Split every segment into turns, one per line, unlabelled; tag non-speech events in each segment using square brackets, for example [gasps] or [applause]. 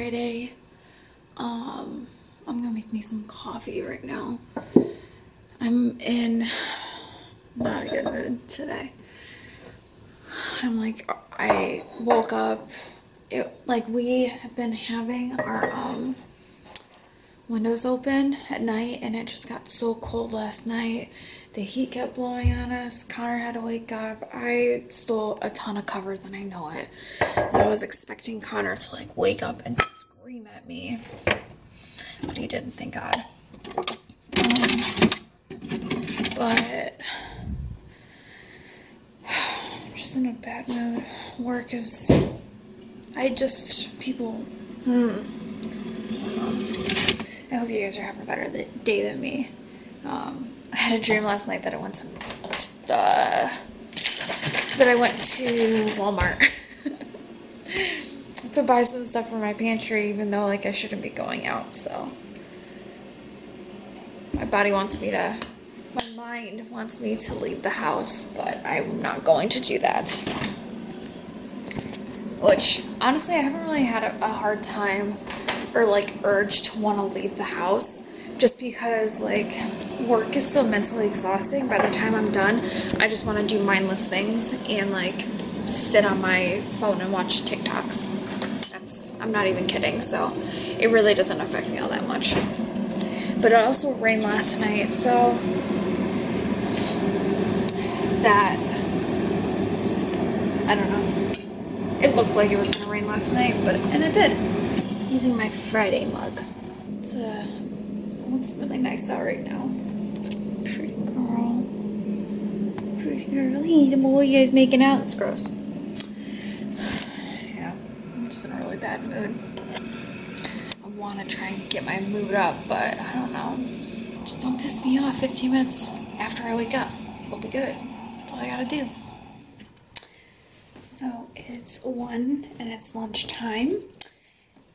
Friday. Um, I'm gonna make me some coffee right now. I'm in not a good mood today. I'm like, I woke up, it, like we have been having our um, windows open at night and it just got so cold last night. The heat kept blowing on us. Connor had to wake up. I stole a ton of covers and I know it. So I was expecting Connor to like wake up and scream at me. But he didn't, thank God. Um, but I'm [sighs] just in a bad mood. Work is, I just, people, hmm. I hope you guys are having a better day than me. Um, I had a dream last night that I went to, uh, that I went to Walmart [laughs] to buy some stuff for my pantry, even though like I shouldn't be going out. So my body wants me to my mind wants me to leave the house, but I'm not going to do that. Which, honestly, I haven't really had a, a hard time or like urge to want to leave the house just because like work is so mentally exhausting. By the time I'm done, I just want to do mindless things and like sit on my phone and watch TikToks. That's, I'm not even kidding. So it really doesn't affect me all that much. But it also rained last night, so that I don't know. It looked like it was gonna rain last night, but and it did. Using my Friday mug. It's uh looks really nice out right now. Pretty girl. The boy is making out. It's gross. [sighs] Yeah, I'm just in a really bad mood. I want to try and get my mood up, but I don't know. Just don't piss me off 15 minutes after I wake up. We'll be good. That's all I gotta do. So it's one and it's lunchtime,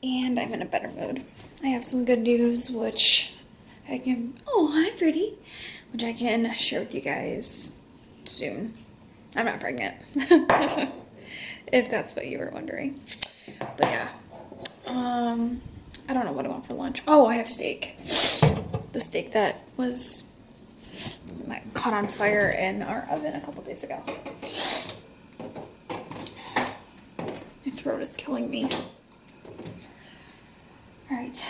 and I'm in a better mood. I have some good news, which I can. Oh, hi, pretty. Which I can share with you guys soon. I'm not pregnant, [laughs] if that's what you were wondering. But yeah, um, I don't know what I want for lunch. Oh, I have steak. The steak that was caught on fire in our oven a couple days ago. My throat is killing me. Alright,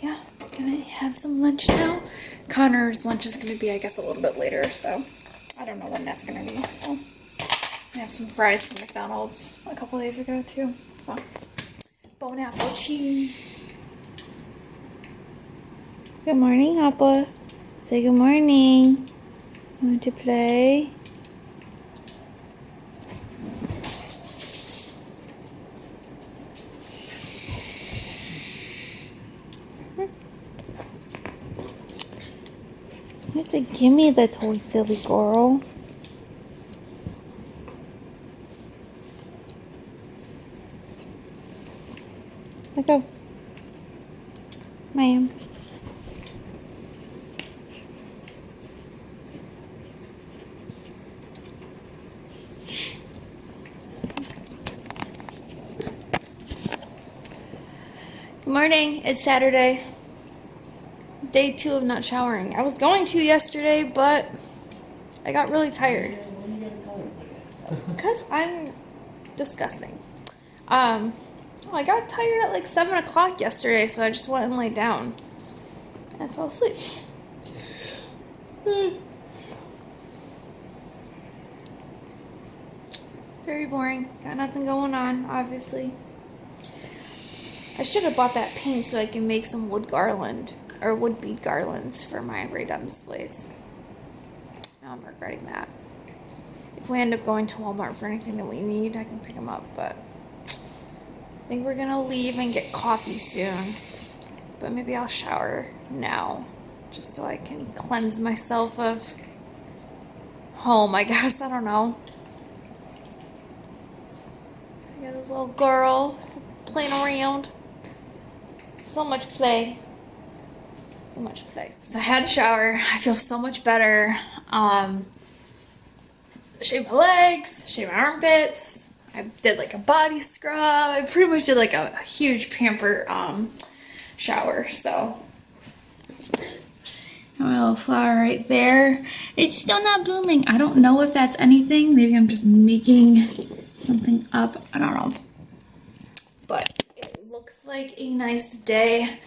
yeah, gonna have some lunch now. Connor's lunch is gonna be, I guess, a little bit later, so I don't know when that's gonna be. So I have some fries from McDonald's a couple days ago too. So bone apple cheese. Good morning, Hoppa. Say good morning. Want to play? Give me the toy, silly girl. Let go. Ma'am. Good morning. It's Saturday. Day two of not showering. I was going to yesterday, but I got really tired. Because I'm disgusting. Um, I got tired at like 7 o'clock yesterday, so I just went and laid down. And fell asleep. Hmm. Very boring. Got nothing going on, obviously. I should have bought that paint so I can make some wood garland or wood bead garlands for my Rae Dunn displays. Now I'm regretting that. If we end up going to Walmart for anything that we need, I can pick them up, but I think we're gonna leave and get coffee soon. But maybe I'll shower now just so I can cleanse myself of home, I [laughs] guess. I don't know. I got this little girl playing around. So much play. So much play. So I had a shower. I feel so much better. Um, shave my legs, shave my armpits. I did like a body scrub. I pretty much did like a, a huge pamper um, shower. So my little flower right there. It's still not blooming. I don't know if that's anything. Maybe I'm just making something up. I don't know. But it looks like a nice day.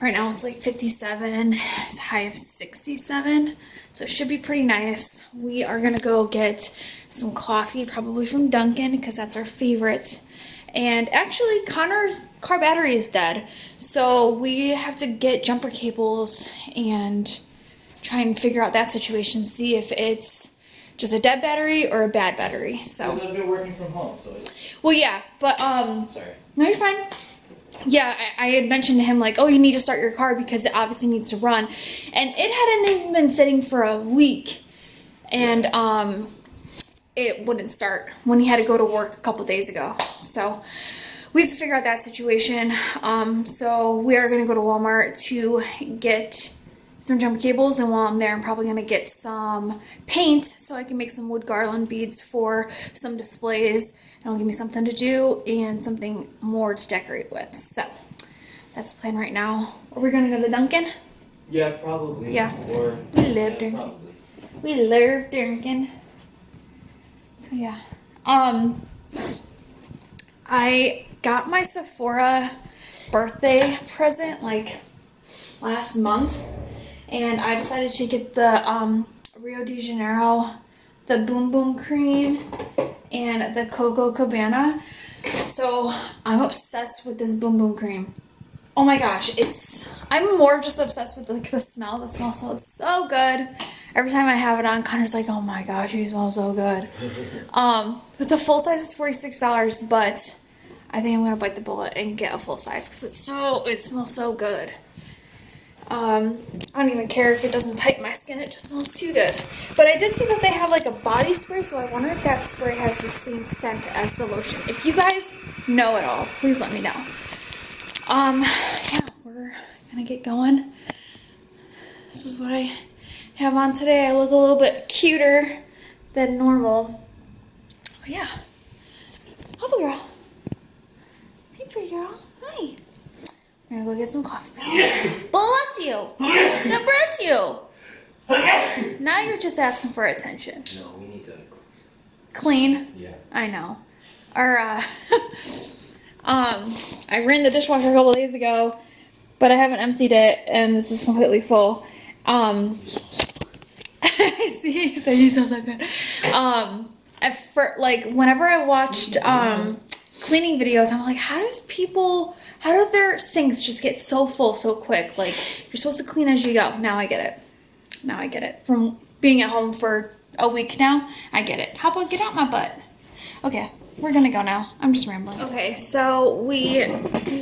Right now it's like 57. It's high of 67. So it should be pretty nice. We are going to go get some coffee, probably from Dunkin' because that's our favorite. And actually, Connor's car battery is dead. So we have to get jumper cables and try and figure out that situation, see if it's just a dead battery or a bad battery. So
I've been working from home, so.
Well, yeah, but um.
Sorry.
No, you're fine. Yeah, I, I, had mentioned to him like, oh, you need to start your car because it obviously needs to run, and it hadn't even been sitting for a week, and um, it wouldn't start when he had to go to work a couple days ago. So we have to figure out that situation. Um, so we are gonna go to Walmart to get some jumper cables and while I'm there I'm probably going to get some paint so I can make some wood garland beads for some displays and it'll give me something to do and something more to decorate with. So that's the plan right now. Are we going to go to Dunkin'?
Yeah, probably.
Yeah.
Or
we live
yeah,
Dunkin'. We live Dunkin'. So yeah. Um I got my Sephora birthday present like last month and I decided to get the um, Rio de Janeiro, the Bum Bum Cream, and the Coco Cabana. So I'm obsessed with this Bum Bum Cream. Oh my gosh, it's, I'm more just obsessed with like the smell. The smell smells so good. Every time I have it on, Connor's like, oh my gosh, you smell so good. [laughs] um, but the full size is $46, but I think I'm gonna bite the bullet and get a full size because it's so, it smells so good. Um, I don't even care if it doesn't tighten my skin, it just smells too good. But I did see that they have like a body spray, so I wonder if that spray has the same scent as the lotion. If you guys know it all, please let me know. Um, yeah, we're gonna get going. This is what I have on today. I look a little bit cuter than normal. But yeah. Hello, girl. Hey, pretty girl. Hi. I'm gonna go get some coffee. [laughs] Bless you! God bless you! Now you're just asking for attention.
No, we need to.
Clean.
Yeah.
I know. Or, uh, [laughs] um, I ran the dishwasher a couple days ago, but I haven't emptied it, and this is completely full. Um, [laughs] see, so you smell so good. Um, at fir- like, whenever I watched, um, cleaning videos, I'm like, how does people, how do their sinks just get so full so quick? Like, you're supposed to clean as you go. Now I get it. Now I get it. From being at home for a week now, I get it. How about get out my butt? Okay, we're gonna go now. I'm just rambling. Okay, so we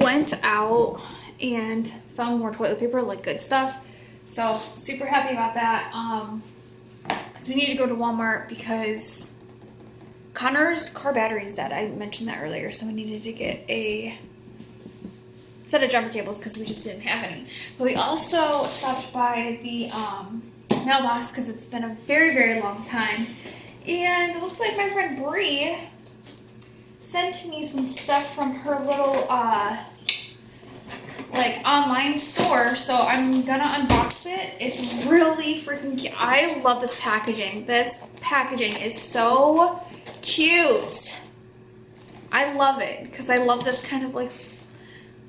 went out and found more toilet paper, like good stuff. So super happy about that. Um, so we need to go to Walmart because Connor's car battery is dead. I mentioned that earlier, so we needed to get a set of jumper cables because we just didn't have any. But we also stopped by the um, mailbox because it's been a very, very long time. And it looks like my friend Bree sent me some stuff from her little uh, like online store. So I'm gonna unbox it. It's really freaking cute. I love this packaging. This packaging is so cute. I love it because I love this kind of like,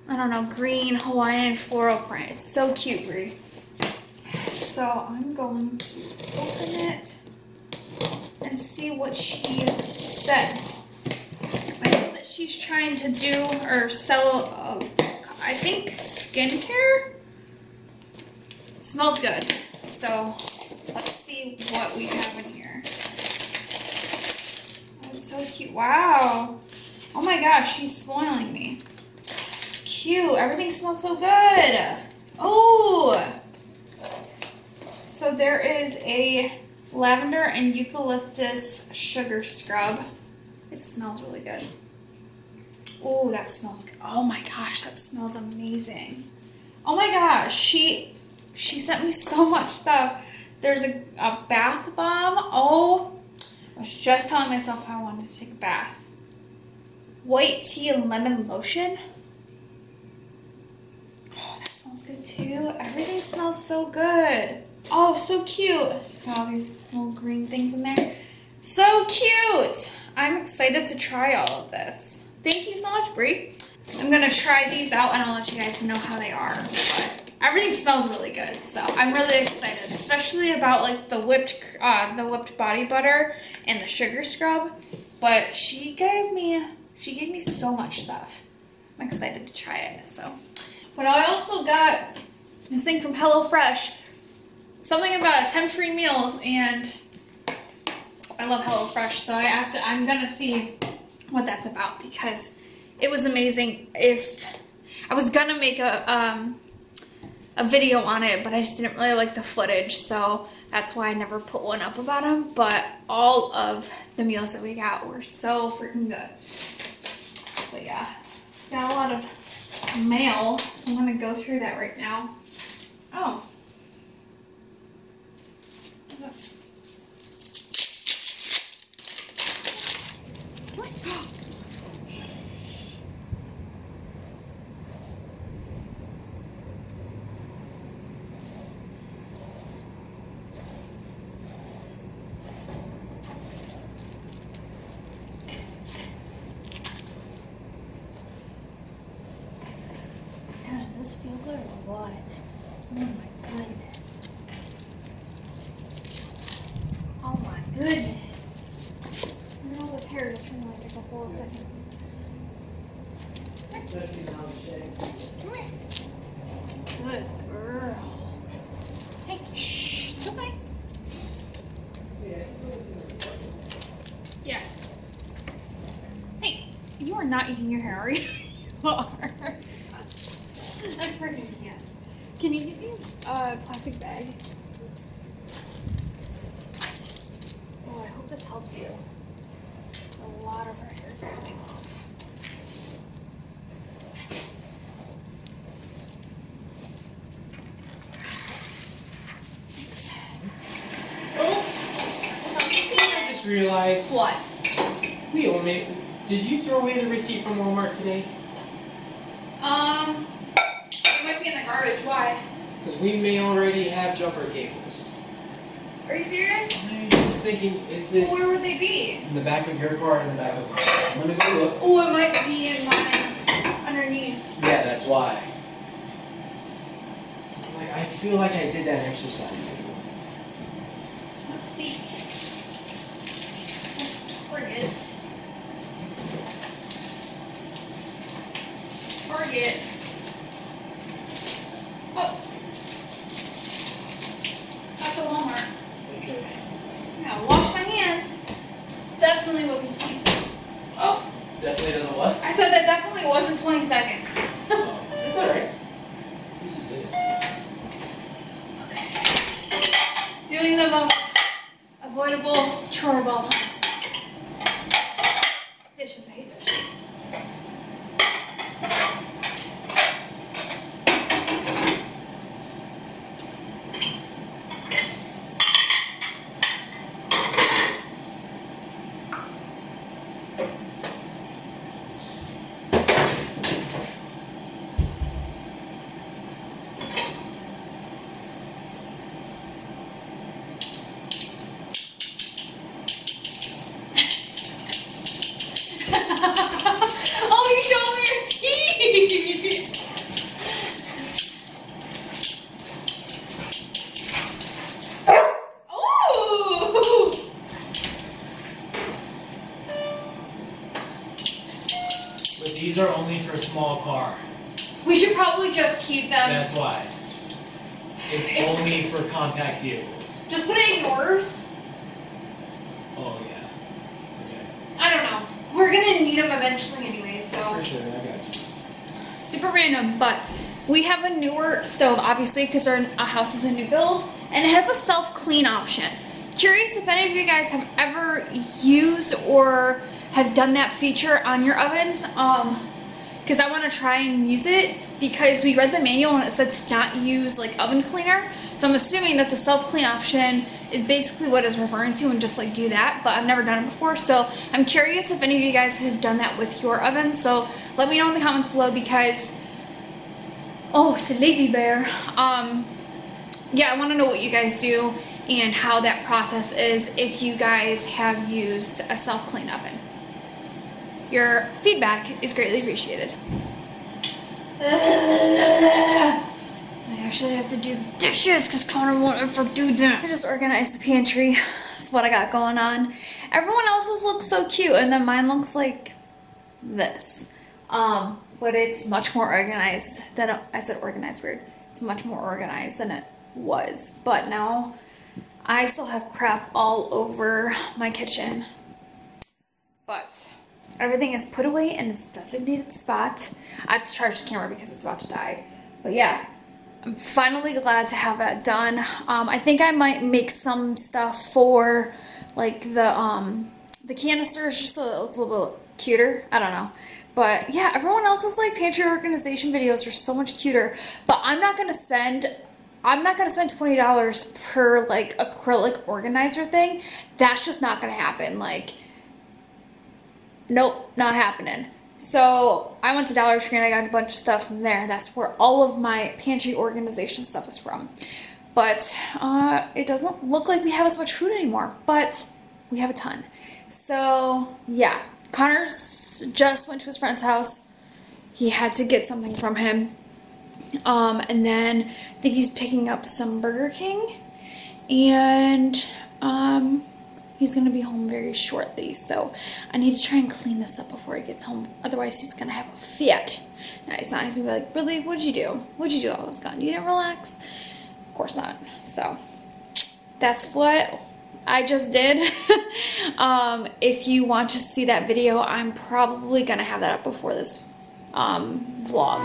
I don't know, green Hawaiian floral print. It's so cute, Brie. So I'm going to open it and see what she sent. Because I know that she's trying to do or sell, uh, I think, skincare. It smells good. So let's see what we have in here. So cute. Wow. Oh my gosh, she's spoiling me. Cute. Everything smells so good. Oh. So there is a lavender and eucalyptus sugar scrub. It smells really good. Oh, that smells good. Oh my gosh, that smells amazing. Oh my gosh, she she sent me so much stuff. There's a, a bath bomb. Oh, I was just telling myself I to take a bath. white tea and lemon lotion. Oh, that smells good too. Everything smells so good. Oh, so cute. Just got all these little green things in there. So cute. I'm excited to try all of this. Thank you so much, Brie. I'm gonna try these out and I'll let you guys know how they are. But everything smells really good, so I'm really excited, especially about like the whipped, uh, the whipped body butter and the sugar scrub. But she gave me, she gave me so much stuff. I'm excited to try it. So, but I also got this thing from HelloFresh, something about temp-free meals, and I love HelloFresh, so I have to. I'm gonna see what that's about because it was amazing. If I was gonna make a um, a video on it, but I just didn't really like the footage, so that's why I never put one up about them. But all of the meals that we got were so freaking good. But yeah, got a lot of mail, so I'm gonna go through that right now. Oh, that's. [gasps]
this feel good or what? Oh my goodness.
Oh my goodness. And all this hair just from like a couple of seconds. Come here. Good girl. Hey, shh, it's okay. Yeah. Hey, you are not eating your hair, are you? [laughs] you are. I freaking can't. Can you give me a plastic bag? Oh, I hope this helps you. A lot of our hair is coming off. Oh,
I just realized
what?
we owe me. Did you throw away the receipt from Walmart today?
Um, it might be in the garbage. Why?
Because we may already have jumper cables.
Are you serious?
I was just thinking, is it
Where would they be?
in the back of your car in the back of mine? I'm gonna go look.
Oh, it might be in mine underneath.
Yeah, that's why. Like, I feel like I did that exercise.
Let's see. Let's target. Target. Oh. At the Walmart.
Okay.
Yeah, wash my hands. Definitely wasn't 20 seconds. Oh,
Definitely doesn't what?
I said that definitely wasn't 20 seconds.
oh, it's alright. This is good.
Doing the most avoidable chore of all time. Dishes, I hate dishes. [laughs] oh, you showed me your teeth!
But these are only for a small car.
We should probably just keep them.
That's why. It's,
It's-
only for compact vehicles.
Just put it in yours.
Oh yeah. Okay.
I don't know. We're gonna need them eventually anyway, so.
For sure, I got you.
super random, but we have a newer stove, obviously, because our our house is a new build, and it has a self clean option. Curious if any of you guys have ever used or have done that feature on your ovens, um, because I want to try and use it because we read the manual and it said to not use like oven cleaner. So I'm assuming that the self clean option is basically what it's referring to and just like do that, but I've never done it before. So I'm curious if any of you guys have done that with your oven. So let me know in the comments below because, oh, it's a lady bear. Um, yeah, I want to know what you guys do and how that process is if you guys have used a self-clean oven. Your feedback is greatly appreciated. [laughs] I actually have to do dishes because Connor won't ever do that. I just organized the pantry. That's what I got going on. Everyone else's looks so cute and then mine looks like this. Um, but it's much more organized than, I said organized weird. It's much more organized than it was. But now I still have crap all over my kitchen. But everything is put away in its designated spot. I have to charge the camera because it's about to die. But yeah, I'm finally glad to have that done. Um, I think I might make some stuff for like the um, the canisters just so it looks a little bit cuter. I don't know. But yeah, everyone else's like pantry organization videos are so much cuter. But I'm not gonna spend I'm not gonna spend twenty dollars per like acrylic organizer thing. That's just not gonna happen. Like, nope, not happening. So I went to Dollar Tree and I got a bunch of stuff from there. That's where all of my pantry organization stuff is from. But uh, it doesn't look like we have as much food anymore, but we have a ton. So yeah, Connor's just went to his friend's house. He had to get something from him. Um, and then I think he's picking up some Burger King. And um, he's going to be home very shortly. So I need to try and clean this up before he gets home. Otherwise, he's going to have a fit. Now, he's not. He's going to be like, really? What'd you do? What'd you do all this gone? You didn't relax? Of course not. So that's what I just did. [laughs] um, if you want to see that video, I'm probably going to have that up before this um, vlog.